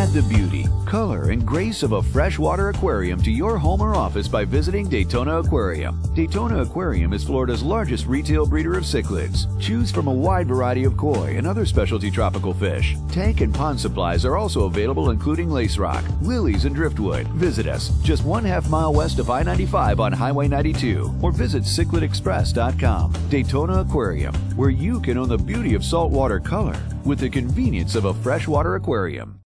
Add the beauty, color, and grace of a freshwater aquarium to your home or office by visiting Daytona Aquarium. Daytona Aquarium is Florida's largest retail breeder of cichlids. Choose from a wide variety of koi and other specialty tropical fish. Tank and pond supplies are also available, including lace rock, lilies, and driftwood. Visit us just one half mile west of I 95 on Highway 92 or visit cichlidexpress.com. Daytona Aquarium, where you can own the beauty of saltwater color with the convenience of a freshwater aquarium.